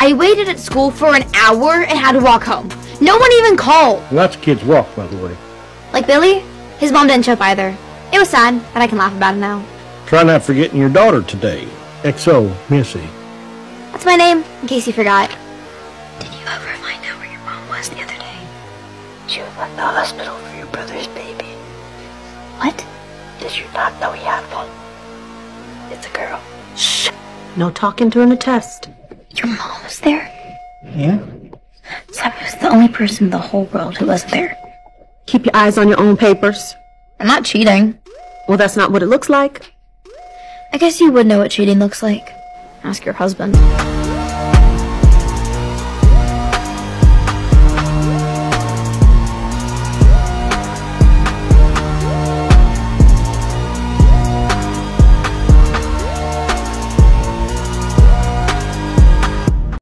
I waited at school for an hour and had to walk home. No one even called. Lots of kids walk, by the way. Like Billy, his mom didn't show up either. It was sad, but I can laugh about it now. Try not forgetting your daughter today. XO, Missy. That's my name, in case you forgot. Did you ever find out where your mom was the other day? She was at the hospital for your brother's baby. What? Did you not know he had one? It's a girl. Shh. No talking during a test. Your mom was there? Yeah? Sabby was the only person in the whole world who wasn't there. Keep your eyes on your own papers. I'm not cheating. Well, that's not what it looks like. I guess you would know what cheating looks like. Ask your husband.